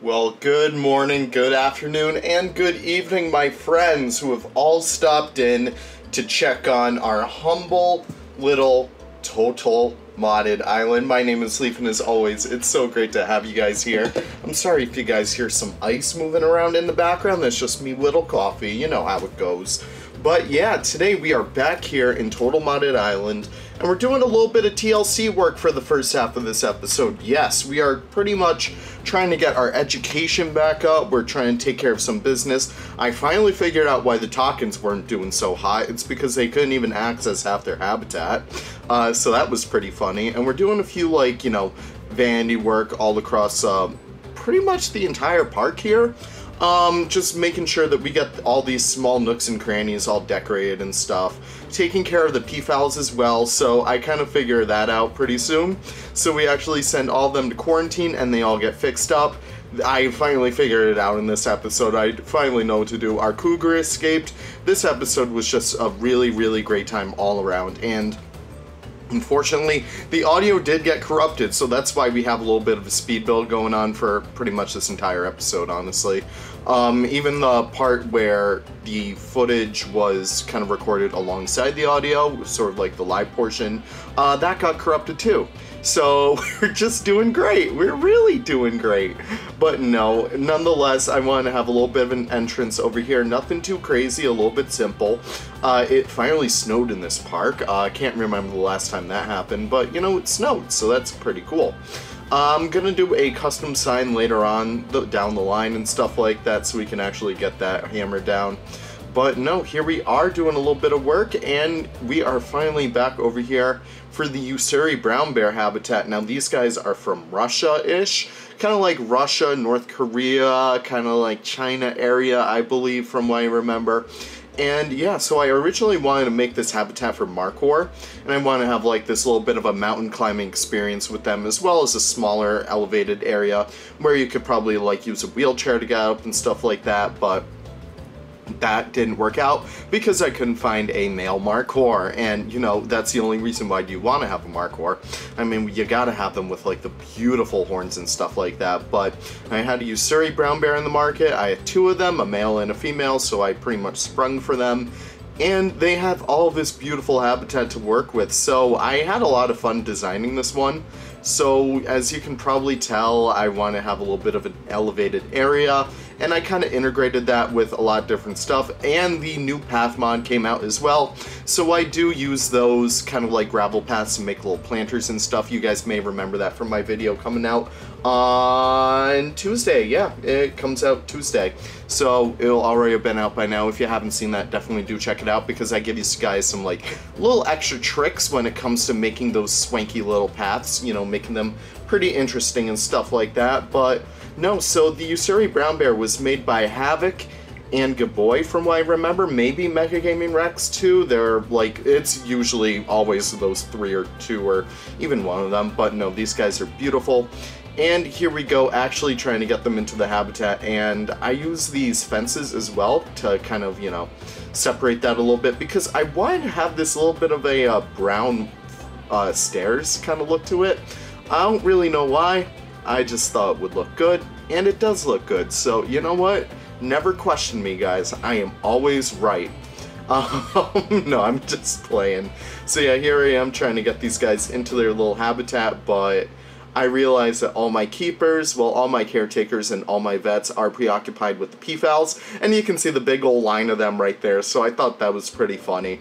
Well, good morning, good afternoon, and good evening, my friends who have all stopped in to check on our humble little total modded island. My name is Leaf, and as always, it's so great to have you guys here. I'm sorry if you guys hear some ice moving around in the background. That's just me, Little Coffee. You know how it goes. But yeah, today we are back here in Total Modded Island, and we're doing a little bit of TLC work for the first half of this episode. Yes, we are pretty much trying to get our education back up. We're trying to take care of some business. I finally figured out why the Takins weren't doing so hot. It's because they couldn't even access half their habitat. Uh, so that was pretty funny. And we're doing a few, like, you know, vanity work all across uh, pretty much the entire park here. Um, just making sure that we get all these small nooks and crannies all decorated and stuff. Taking care of the peafowls as well, so I kind of figure that out pretty soon. So we actually send all of them to quarantine and they all get fixed up. I finally figured it out in this episode. I finally know what to do. Our cougar escaped. This episode was just a really, really great time all around. And Unfortunately, the audio did get corrupted, so that's why we have a little bit of a speed build going on for pretty much this entire episode, honestly. Um, even the part where the footage was kind of recorded alongside the audio, sort of like the live portion, uh, that got corrupted too. So we're just doing great. We're really doing great. But no, nonetheless, I want to have a little bit of an entrance over here. Nothing too crazy, a little bit simple. Uh, it finally snowed in this park. Uh, I can't remember the last time that happened, but you know, it snowed, so that's pretty cool. I'm gonna do a custom sign later on the, down the line and stuff like that so we can actually get that hammered down. But no, here we are doing a little bit of work and we are finally back over here for the Ussuri brown bear habitat. Now these guys are from Russia-ish, kind of like Russia, North Korea, kind of like China area, I believe from what I remember. And yeah, so I originally wanted to make this habitat for Markhor, and I want to have like this little bit of a mountain climbing experience with them, as well as a smaller elevated area where you could probably like use a wheelchair to get up and stuff like that, but that didn't work out because I couldn't find a male Markhor, and you know that's the only reason why you want to have a Markhor. I mean, you gotta have them with like the beautiful horns and stuff like that. But I had a Ussuri brown bear in the market. I had two of them, a male and a female, so I pretty much sprung for them. And they have all this beautiful habitat to work with, so I had a lot of fun designing this one. So as you can probably tell, I want to have a little bit of an elevated area and I kind of integrated that with a lot of different stuff, and the new path mod came out as well, so I do use those kind of like gravel paths to make little planters and stuff. You guys may remember that from my video coming out on Tuesday. Yeah, it comes out Tuesday. So it'll already have been out by now. If you haven't seen that, definitely do check it out because I give you guys some like little extra tricks when it comes to making those swanky little paths, you know, making them pretty interesting and stuff like that. But no, so the Ussuri Brown Bear was made by Havok and Gabboi from what I remember. Maybe Mega Gaming Rex too. They're like, it's usually always those three or two or even one of them. But no, these guys are beautiful. And here we go, actually trying to get them into the habitat. And I use these fences as well to kind of, you know, separate that a little bit because I wanted to have this little bit of a uh, brown uh, stairs kind of look to it. I don't really know why. I just thought it would look good, and it does look good. So, you know what? Never question me, guys. I am always right. Um, no, I'm just playing. So yeah, here I am trying to get these guys into their little habitat, but I realize that all my keepers, well, all my caretakers and all my vets are preoccupied with the peafowls, and you can see the big old line of them right there, so I thought that was pretty funny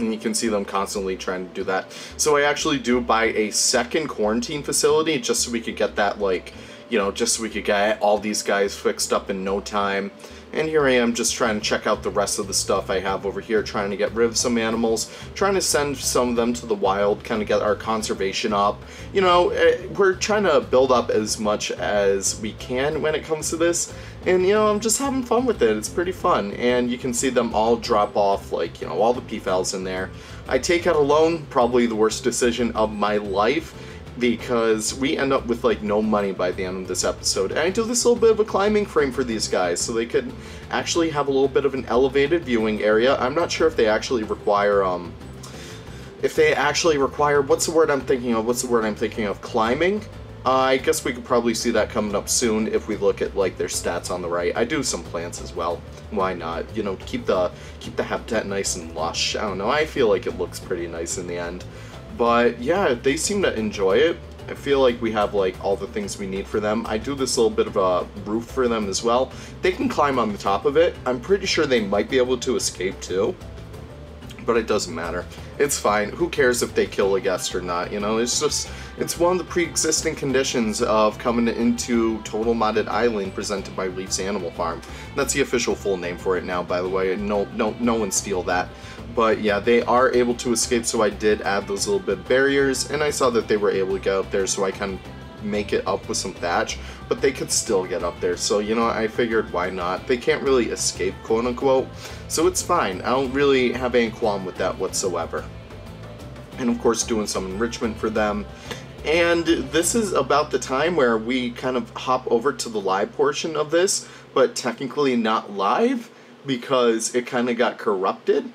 and you can see them constantly trying to do that. So I actually do buy a second quarantine facility just so we could get that like, you know, just so we could get all these guys fixed up in no time. And here I am just trying to check out the rest of the stuff I have over here, trying to get rid of some animals, trying to send some of them to the wild, kind of get our conservation up. You know, eh, we're trying to build up as much as we can when it comes to this. And, you know, I'm just having fun with it. It's pretty fun. And you can see them all drop off, like, you know, all the peafowls in there. I take out a loan, probably the worst decision of my life because we end up with like no money by the end of this episode. And I do this little bit of a climbing frame for these guys so they could actually have a little bit of an elevated viewing area. I'm not sure if they actually require, um, if they actually require, what's the word I'm thinking of? What's the word I'm thinking of? Climbing? I guess we could probably see that coming up soon if we look at like their stats on the right. I do some plants as well. Why not? You know, keep the keep the habitat nice and lush. I don't know. I feel like it looks pretty nice in the end. But yeah, they seem to enjoy it. I feel like we have like all the things we need for them. I do this little bit of a roof for them as well. They can climb on the top of it. I'm pretty sure they might be able to escape too. But it doesn't matter. It's fine. Who cares if they kill a guest or not, you know? It's just, it's one of the pre-existing conditions of coming into Total Modded Island presented by Leaf's Animal Farm. That's the official full name for it now, by the way. No, no, no one steal that. But yeah, they are able to escape, so I did add those little bit barriers, and I saw that they were able to get up there, so I kind of make it up with some thatch, but they could still get up there. So, you know, I figured why not? They can't really escape, quote unquote, so it's fine. I don't really have any qualm with that whatsoever. And of course, doing some enrichment for them. And this is about the time where we kind of hop over to the live portion of this, but technically not live because it kind of got corrupted.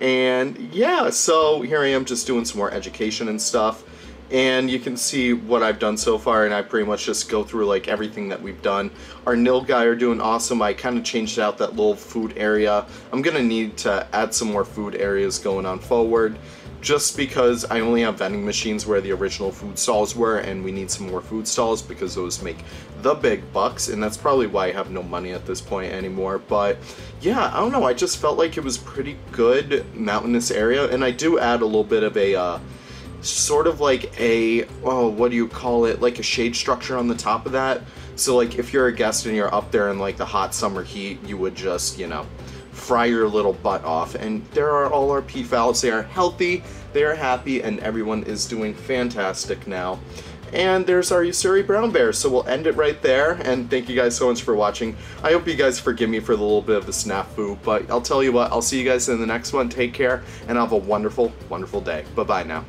And yeah, so here I am just doing some more education and stuff. And you can see what I've done so far, and I pretty much just go through like everything that we've done. Our Nilgai are doing awesome. I kind of changed out that little food area. I'm gonna need to add some more food areas going on forward just because I only have vending machines where the original food stalls were and we need some more food stalls because those make the big bucks and that's probably why I have no money at this point anymore. But yeah I don't know I just felt like it was pretty good mountainous area and I do add a little bit of a uh, sort of like a oh what do you call it like a shade structure on the top of that. So like if you're a guest and you're up there in like the hot summer heat you would just you know fry your little butt off. And there are all our peafowls. They are healthy, they are happy, and everyone is doing fantastic now. And there's our Ussuri brown bear, so we'll end it right there, and thank you guys so much for watching. I hope you guys forgive me for the little bit of the snafu, but I'll tell you what, I'll see you guys in the next one. Take care, and have a wonderful, wonderful day. Bye-bye now.